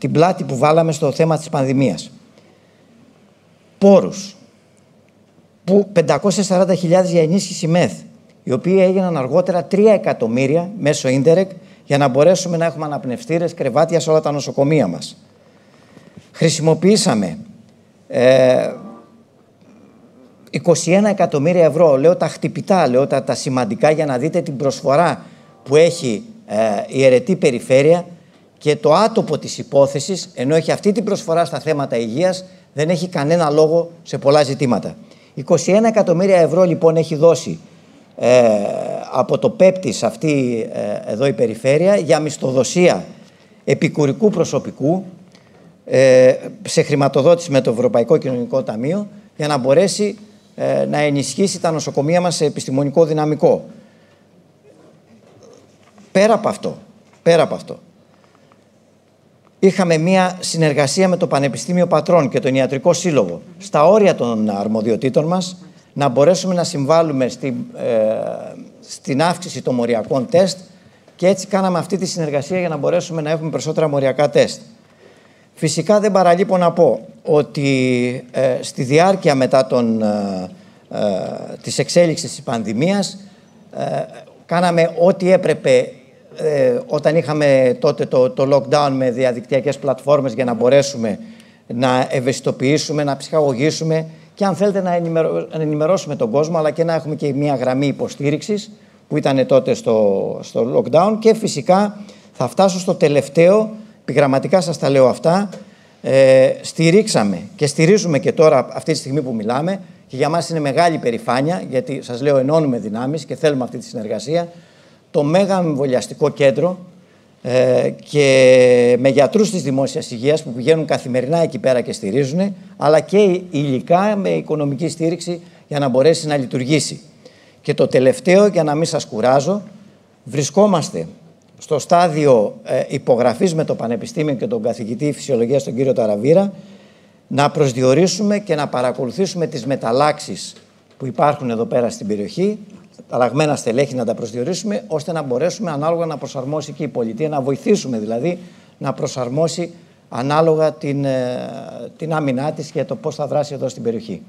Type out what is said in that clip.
την πλάτη που βάλαμε στο θέμα της πανδημίας. Πόρους, που 540.000 για ενίσχυση ΜΕΘ, οι οποίοι έγιναν αργότερα 3 εκατομμύρια μέσω ίντερεκ για να μπορέσουμε να έχουμε αναπνευστήρες, κρεβάτια σε όλα τα νοσοκομεία μας. Χρησιμοποιήσαμε ε, 21 εκατομμύρια ευρώ, λέω τα χτυπητά, λέω τα, τα σημαντικά για να δείτε την προσφορά που έχει ε, η αιρετή περιφέρεια και το άτοπο της υπόθεσης, ενώ έχει αυτή την προσφορά στα θέματα υγείας, δεν έχει κανένα λόγο σε πολλά ζητήματα. 21 εκατομμύρια ευρώ λοιπόν έχει δώσει ε, από το ΠΕΠΤΙΣ αυτή ε, εδώ η περιφέρεια για μισθοδοσία επικουρικού προσωπικού ε, σε χρηματοδότηση με το Ευρωπαϊκό Κοινωνικό Ταμείο για να μπορέσει ε, να ενισχύσει τα νοσοκομεία μας σε επιστημονικό δυναμικό. Πέρα από αυτό, πέρα από αυτό, είχαμε μία συνεργασία με το Πανεπιστήμιο Πατρών και τον Ιατρικό Σύλλογο στα όρια των αρμοδιοτήτων μας να μπορέσουμε να συμβάλλουμε στην, ε, στην αύξηση των μοριακών τεστ και έτσι κάναμε αυτή τη συνεργασία για να μπορέσουμε να έχουμε περισσότερα μοριακά τεστ. Φυσικά δεν παραλείπω να πω ότι ε, στη διάρκεια μετά τον, ε, ε, της εξέλιξης της πανδημίας ε, κάναμε ό,τι έπρεπε ε, όταν είχαμε τότε το, το lockdown με διαδικτυακές πλατφόρμες για να μπορέσουμε να ευαισθητοποιήσουμε, να ψυχαγωγήσουμε και αν θέλετε να, να ενημερώσουμε τον κόσμο αλλά και να έχουμε και μια γραμμή υποστήριξης που ήταν τότε στο, στο lockdown. Και φυσικά θα φτάσω στο τελευταίο, επιγραμματικά σας τα λέω αυτά, ε, στηρίξαμε και στηρίζουμε και τώρα αυτή τη στιγμή που μιλάμε και για μας είναι μεγάλη περηφάνεια γιατί σας λέω ενώνουμε δυνάμεις και θέλουμε αυτή τη συνεργασία το Μέγα Εμβολιαστικό Κέντρο ε, και με γιατρούς της δημόσιας υγείας που πηγαίνουν καθημερινά εκεί πέρα και στηρίζουν, αλλά και υλικά με οικονομική στήριξη για να μπορέσει να λειτουργήσει. Και το τελευταίο, για να μην σας κουράζω, βρισκόμαστε στο στάδιο ε, υπογραφής με το Πανεπιστήμιο και τον καθηγητή φυσιολογίας τον κύριο Ταραβίρα να προσδιορίσουμε και να παρακολουθήσουμε τις μεταλλάξεις που υπάρχουν εδώ πέρα στην περιοχή ταραγμένα στελέχη να τα προσδιορίσουμε, ώστε να μπορέσουμε ανάλογα να προσαρμόσει και η πολιτεία, να βοηθήσουμε δηλαδή να προσαρμόσει ανάλογα την, ε, την άμυνά της και το πώς θα δράσει εδώ στην περιοχή.